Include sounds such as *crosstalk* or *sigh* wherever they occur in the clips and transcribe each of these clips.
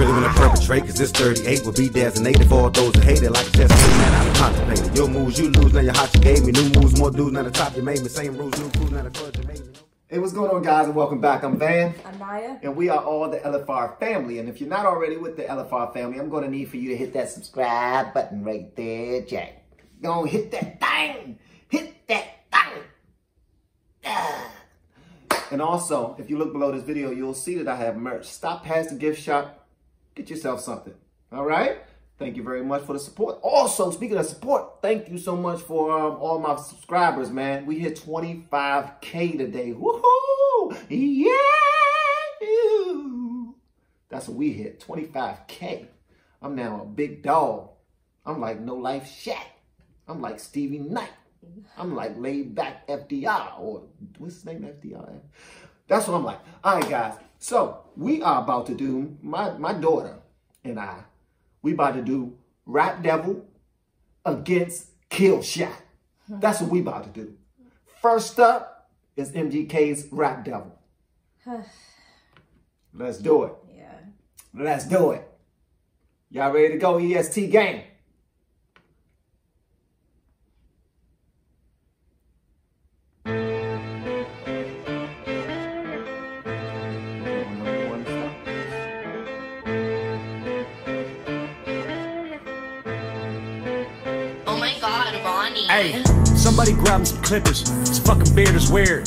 really wanna perpetrate, cause this 38 will be designated for all those who hate it like it's just man. I contemplated. Your moves, you lose, now your hot, you gave me. New moves, more dudes, now the top, you made me. Same rules, new crews, now the fudge, you made me. Hey, what's going on, guys, and welcome back. I'm Van. I'm Naya. And we are all the LFR family. And if you're not already with the LFR family, I'm going to need for you to hit that subscribe button right there, Jack. Go hit that thing. Hit that thing. Ah. And also, if you look below this video, you'll see that I have merch. Stop past the gift shop. Get yourself something. All right? Thank you very much for the support. Also, speaking of support, thank you so much for um, all my subscribers, man. We hit 25K today. Woohoo! Yeah! That's what we hit, 25K. I'm now a big dog. I'm like No Life Shaq. I'm like Stevie Knight. I'm like laid back FDR or what's his name FDR? That's what I'm like. All right, guys. So we are about to do my my daughter and I we about to do Rap Devil against Kill Shot. That's what we about to do. First up is MGK's Rap Devil. *sighs* Let's do it. Yeah. Let's do it. Y'all ready to go, EST gang? Hey, somebody grab me some clippers. This fucking beard is weird.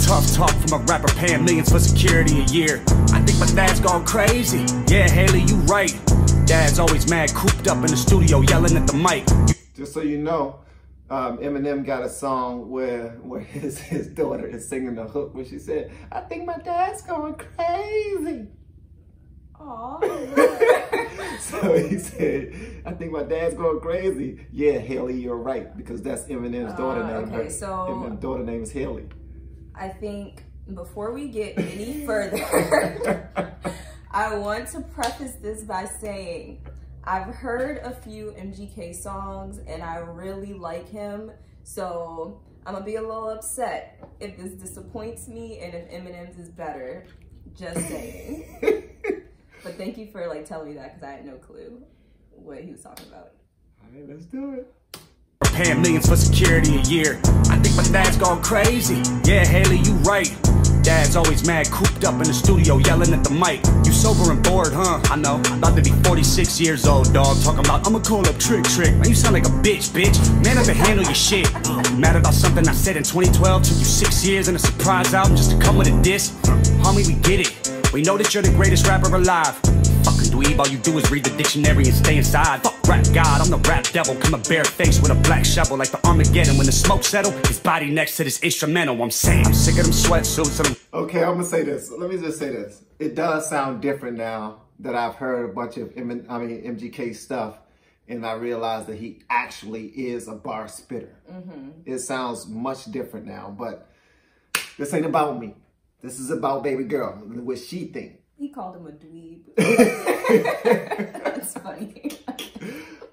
Tough talk from a rapper paying millions for security a year. I think my dad's gone crazy. Yeah, Hailie, you right. Dad's always mad, cooped up in the studio, yelling at the mic. Just so you know, um, Eminem got a song where where his, his daughter is singing the hook where she said, I think my dad's going crazy. *laughs* So he said, I think my dad's going crazy. Yeah, Hailie, you're right, because that's Eminem's daughter Uh, name. okay, so- Eminem's daughter name is Hailie. I think before we get any *laughs* further, *laughs* I want to preface this by saying I've heard a few MGK songs and I really like him. So I'm gonna be a little upset if this disappoints me and if Eminem's is better. Just saying. But thank you for like telling me that because I had no clue what he was talking about. All right, let's do it. Paying millions for security a year. I think my dad's gone crazy. Yeah, Hailie, you right. Dad's always mad, cooped up in the studio, yelling at the mic. You sober and bored, huh? I know. I've about to be 46 years old, dog. Talking about, I'ma call up Trick Trick. Man, you sound like a bitch, bitch. Man up and handle your shit. Mad about something I said in 2012. Took you six years and a surprise album just to come with a diss. Homie, we get it. We know that you're the greatest rapper alive. Fucking dweeb, all you do is read the dictionary and stay inside. Fuck rap god, I'm the rap devil. Come a bare face with a black shovel like the Armageddon. When the smoke settle, his body next to this instrumental. I'm saying, I'm sick of them sweatsuits and them Okay, I'm gonna say this. Let me just say this. It does sound different now that I've heard a bunch of M- I mean MGK stuff, and I realize that he actually is a bar spitter. Mm-hmm. It sounds much different now, but this ain't about me. This is about baby girl and what she think. He called him a dweeb. *laughs* That's funny.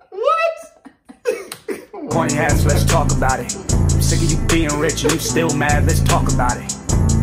What? Corny ass, let's talk about it. I'm sick of you being rich and you still mad, let's talk about it.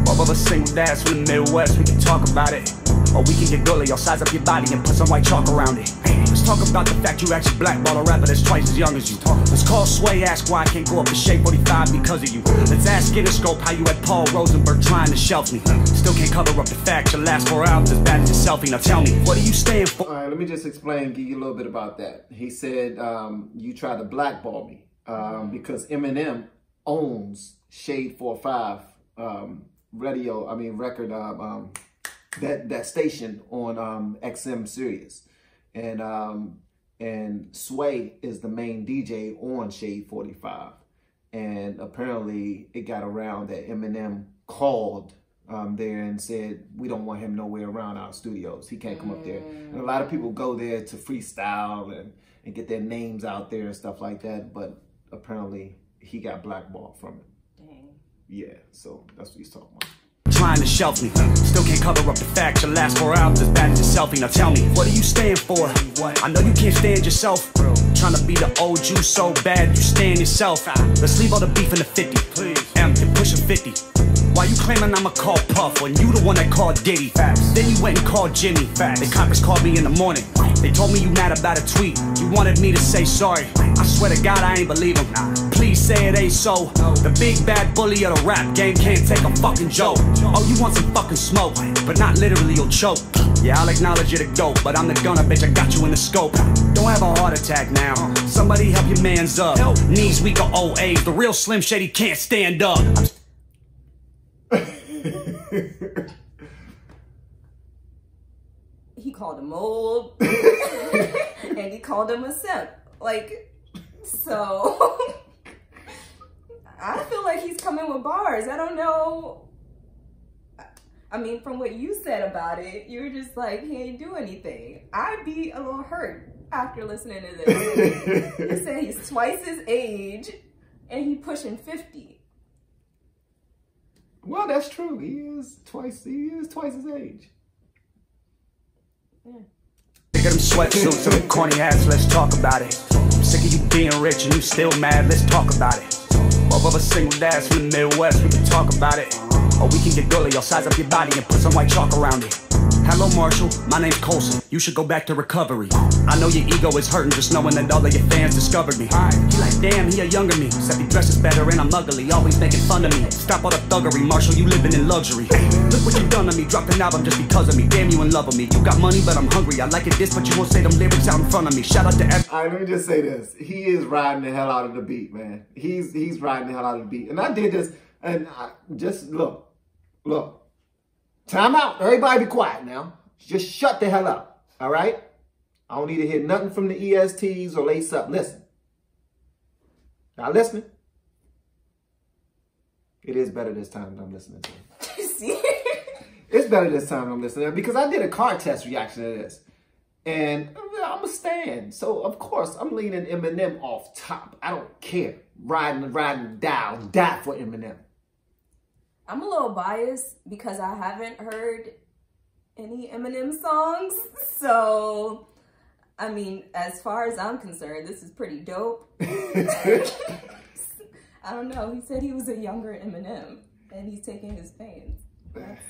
Both of us single dads from the Midwest, we can talk about it. Or we can get gully, I'll size up your body and put some white chalk around it. Let's talk about the fact you actually blackball a rapper that's twice as young as you. Let's call Sway, ask why I can't go up to Shade 45 because of you. Let's ask Interscope how you had Paul Rosenberg trying to shelf me. Still can't cover up the fact your last four albums as bad as your selfie. Now tell me, what do you stand for? All right, let me just explain, give you a little bit about that. He said um, you tried to blackball me um, because Eminem owns Shade 45 um, radio, I mean record, um, um, that that station on um, XM Sirius, and um, and Sway is the main DJ on Shade 45, and apparently it got around that Eminem called um, there and said we don't want him nowhere around our studios. He can't come up there. And a lot of people go there to freestyle and, and get their names out there and stuff like that. But apparently he got blackballed from it. Dang. Yeah, so that's what he's talking about. Trying to shelf me. Still can't cover up the fact your last four albums is bad as your selfie. Now tell me, what do you stand for? I know you can't stand yourself. Trying to be the old you so bad you stand yourself. Let's leave all the beef in the 50. Please. M and push a 50. Why you claiming I'ma call Puff when you the one that called Diddy? Facts. Then you went and called Jimmy. Facts. The coppers called me in the morning. They told me you mad about a tweet. You wanted me to say sorry. I swear to God, I ain't believe him. Please say it ain't so. The big bad bully of the rap game can't take a fucking joke. Oh, you want some fucking smoke, but not literally, you'll choke. Yeah, I'll acknowledge you're the dope, but I'm the gunner, bitch. I got you in the scope. Don't have a heart attack now. Somebody help your man's up. Knees weak or old age. The real Slim Shady can't stand up. *laughs* he called him old *laughs* *laughs* and he called him a simp. Like, so I feel like he's coming with bars. I don't know. I mean, from what you said about it, you're just like, he ain't do anything. I'd be a little hurt after listening to this. *laughs* you say he's twice his age and he pushing 50. Well, that's true. He is twice. He is twice his age. Yeah. Sick of them sweatsuits and them corny ass, let's talk about it. I'm sick of you being rich and you still mad, let's talk about it. Both of us single dads from the Midwest, we can talk about it. Or we can get gully, I'll size up your body and put some white chalk around it. Hello, Marshall. My name's Colson. You should go back to recovery. I know your ego is hurting just knowing that all of your fans discovered me. He like, damn, he a younger me. Except he dresses better and I'm ugly, always making fun of me. Stop all the thuggery, Marshall. You living in luxury. Look what you done to me. Dropped an album just because of me. Damn, you in love with me. You got money, but I'm hungry. I like it this, but you won't say them lyrics out in front of me. Shout out to every. All right, let me just say this. He is riding the hell out of the beat, man. He's he's riding the hell out of the beat. And I did this, and I, just look, look. Time out. Everybody be quiet now. Just shut the hell up. All right? I don't need to hear nothing from the ESTs or lace up. Listen. Now listen. It is better this time than I'm listening to it. *laughs* It's better this time than I'm listening to because I did a car test reaction to this. And I'm a stand. So, of course, I'm leaning Eminem off top. I don't care. Riding, riding down, die for Eminem. I'm a little biased because I haven't heard any Eminem songs. *laughs* So, I mean, as far as I'm concerned, this is pretty dope. *laughs* *laughs* I don't know. He said he was a younger Eminem and he's taking his pains. That's,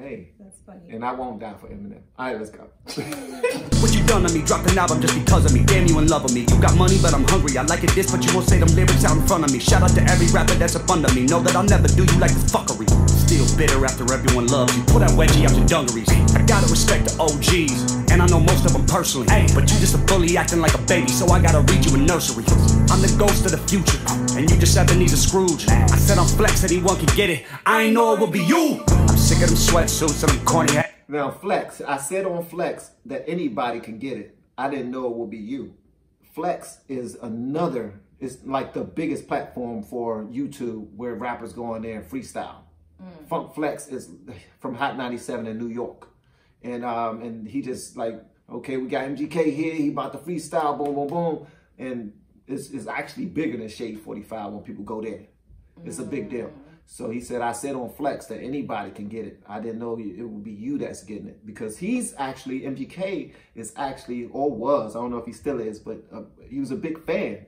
Hey. that's funny. And I won't die for Eminem. All right, let's go. *laughs* What you done to me? Dropped an album just because of me. Damn, you in love with me. You got money, but I'm hungry. I like it this, but you won't say them lyrics out in front of me. Shout out to every rapper that's up under me. Know that I'll never do you like this fuckery. Still bitter after everyone loves you. Pull that wedgie out your dungarees. I gotta respect the OGs, and I know most of them personally. But you just a bully acting like a baby, so I gotta read you a nursery. I'm the ghost of the future, and you just Ebenezer Scrooge. I said I'm flex, anyone can get it. I ain't know it would be you. I'm sick of them sweatsuits and them corny hats. Now, Flex, I said on Flex that anybody can get it. I didn't know it would be you. Flex is another, it's like the biggest platform for YouTube where rappers go on there and freestyle. Funk Flex is from Hot 97 in New York. And um, and he just like, okay, we got MGK here, he about to freestyle, boom, boom, boom. And it's, it's actually bigger than Shade 45 when people go there. It's a big deal. So he said, I said on Flex that anybody can get it. I didn't know it would be you that's getting it because he's actually, MGK is actually, or was, I don't know if he still is, but uh, he was a big fan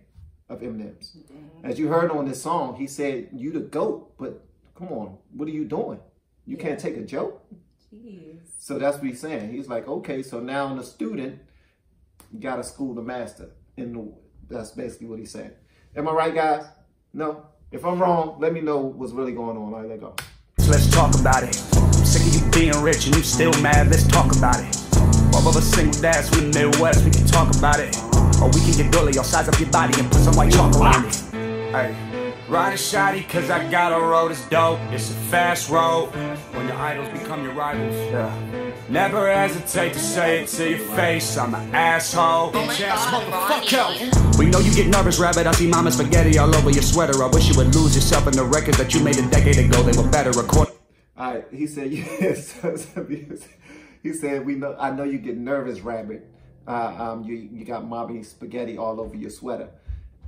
of Eminem's. As you heard on this song, he said, you the GOAT, but come on, what are you doing? You can't take a joke? Jeez. So that's what he's saying. He's like, okay, so now I'm a student, you got to school the master. And that's basically what he's saying. Am I right, guys? No? If I'm wrong, let me know what's really going on. All right, let go. Let's talk about it. I'm sick of you being rich and you still mad. Let's talk about it. Both of us single dads from the Midwest, we can talk about it. Or we can get gully, I'll size up your body and put some white chalk around it. Hey, riding shoddy cause I got a road is dope. It's a fast road when your idols become your rivals. Yeah. Never hesitate to say it to your face. I'm an asshole. Oh Bitch ass motherfucker. We know you get nervous, rabbit. I see mama spaghetti all over your sweater. I wish you would lose yourself in the records that you made a decade ago. They were better recorded. All right, he said, *laughs* yes. he said, we know. I know you get nervous, Rabbit. Uh, um, you you got mommy spaghetti all over your sweater.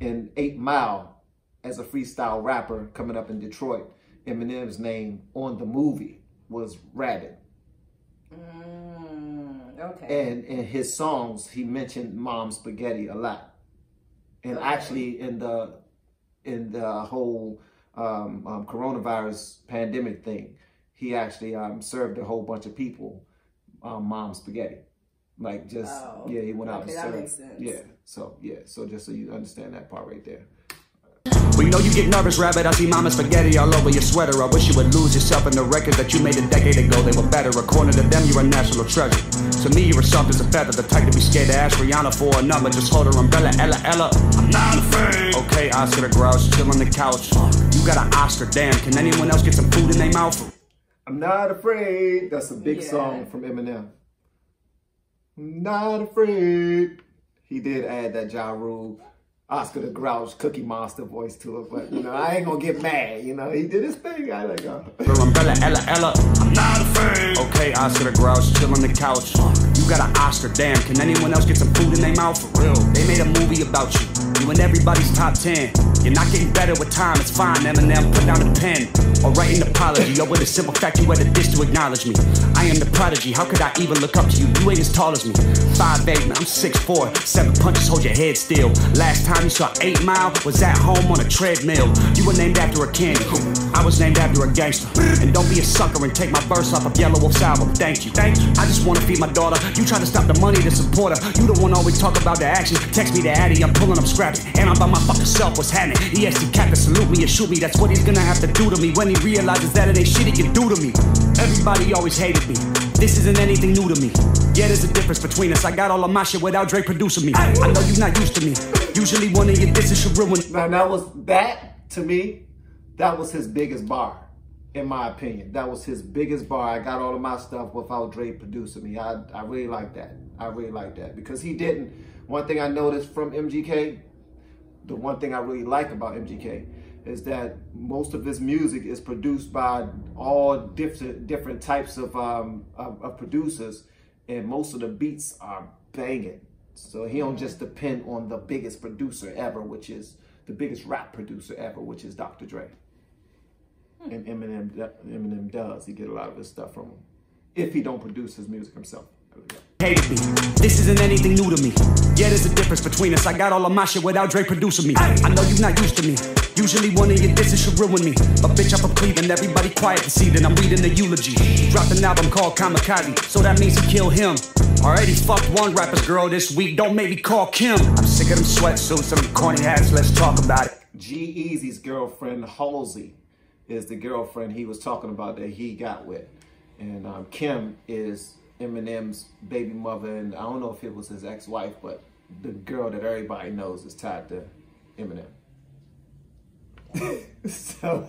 In Eight Mile, as a freestyle rapper coming up in Detroit, Eminem's name on the movie was Rabbit. Mm, okay. And in his songs, he mentioned mom spaghetti a lot. And actually, in the in the whole um, um, coronavirus pandemic thing, he actually um, served a whole bunch of people um, mom spaghetti. Like just Oh, yeah, he went out okay, and that served. makes sense. Yeah, so yeah, so just so you understand that part right there. Well, you know you get nervous, rabbit. I see mama spaghetti all over your sweater. I wish you would lose yourself in the records that you made a decade ago. They were better. According to them, you're a national treasure. To me, you're soft as a feather. The type to be scared to ask Rihanna for a number. Just hold her umbrella, Ella, Ella. I'm not afraid. Okay, Oscar the Grouch, chill on the couch. You got an Oscar, damn. Can anyone else get some food in their mouth? I'm not afraid. That's a big Yeah. song from Eminem. I'm not afraid. He did add that Ja Rule, Oscar the Grouch, Cookie Monster voice to it, but you know I ain't gonna get mad. You know he did his thing. I let go. Umbrella, Ella, Ella. I'm not afraid. Okay, Oscar the Grouch, chill on the couch. You got an Oscar, damn. Can anyone else get some food in their mouth? For real. They made a movie about you. You in everybody's top 10. You're not getting better with time, it's fine. Eminem, put down the pen. Or write an apology. Or with a simple fact, you had a dish to acknowledge me. I am the prodigy. How could I even look up to you? You ain't as tall as me. 5'8, man, I'm 6'4. Seven punches, hold your head still. Last time you saw 8 Mile was at home on a treadmill. You were named after a candy. I was named after a gangster. And don't be a sucker and take my verse off of Yelawolf's album. Thank you. Thank you. I just wanna feed my daughter. You try to stop the money to support her. You the one always talk about the action. Text me the addy, I'm pulling, I'm scrapping. And I'm by my fucking self, what's happening? EST cat to salute me and shoot me. That's what he's gonna have to do to me when he realizes that it ain't shit he can do to me. Everybody always hated me. This isn't anything new to me. Yeah, there's a difference between us. I got all of my shit without Dre producing me. I know you're not used to me. Usually one of your disses should ruin. now that was that to me. That was his biggest bar, in my opinion. That was his biggest bar. I got all of my stuff without Dre producing me. I I really like that. I really like that because he didn't. One thing I noticed from MGK, the one thing I really like about MGK is that most of his music is produced by all different different types of um, of, of producers, and most of the beats are banging. So he don't just depend on the biggest producer ever, which is the biggest rap producer ever, which is Dr. Dre. And Eminem, Eminem does. He get a lot of his stuff from him, if he don't produce his music himself. There hated me. This isn't anything new to me. Yeah, there's a difference between us. I got all of my shit without Dre producing me. I know you're not used to me. Usually one of your disses should ruin me. But bitch, I'm from Cleveland. Everybody quiet to see that I'm reading the eulogy. He dropped an album called Kamikaze, so that means he killed him. Already fucked one rapper's girl this week. Don't make me call Kim. I'm sick of them sweatsuits and them corny hats. Let's talk about it. G Eazy's girlfriend Halsey is the girlfriend he was talking about that he got with, and um, Kim is Eminem's baby mother, and I don't know if it was his ex-wife, but the girl that everybody knows is tied to Eminem. *laughs* so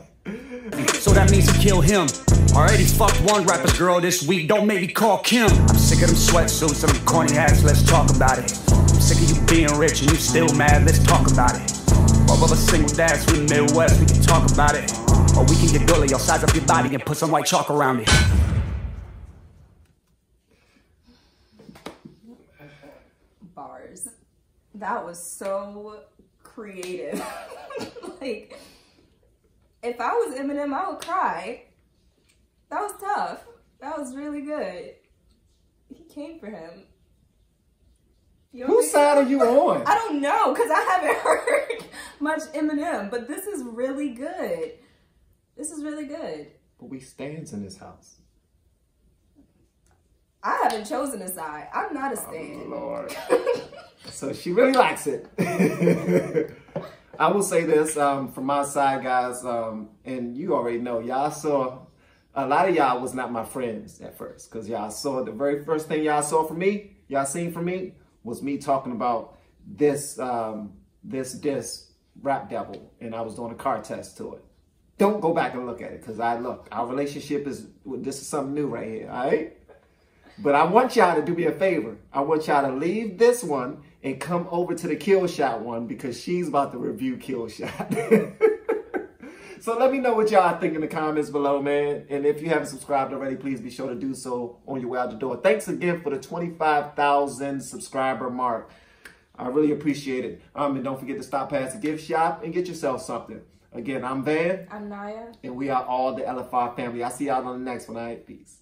So that means he killed him. Already fucked one rapper's girl this week. Don't make me call Kim. I'm sick of them sweatsuits and them corny hats. Let's talk about it. I'm sick of you being rich and you still mad. Let's talk about it. Both of us single dads from the Midwest. We can talk about it. Or we can get gully. I'll size up your body and put some white chalk around it. bars. That was so creative. *laughs* like, if I was Eminem, I would cry. That was tough. That was really good. He came for him. Whose side are you on? *laughs* I don't know because I haven't *laughs* heard much Eminem, but this is really good. This is really good. But we stands in this house. I haven't chosen a side. I'm not a stand. Lord. *laughs* so she really likes it. *laughs* I will say this um, from my side, guys, um, and you already know, y'all saw a lot of y'all was not my friends at first because y'all saw the very first thing y'all saw from me, y'all seen from me was me talking about this um, this this rap devil, and I was doing a car test to it. Don't go back and look at it because I look, our relationship is this is something new right here, all right? But I want y'all to do me a favor. I want y'all to leave this one and come over to the Kill Shot one because she's about to review Kill Shot. *laughs* so let me know what y'all think in the comments below, man. And if you haven't subscribed already, please be sure to do so on your way out the door. Thanks again for the 25,000 subscriber mark. I really appreciate it. Um, and don't forget to stop past the gift shop and get yourself something. Again, I'm Van, I'm Naya. and we are all the LFR family. I'll see y'all on the next one. All right, peace.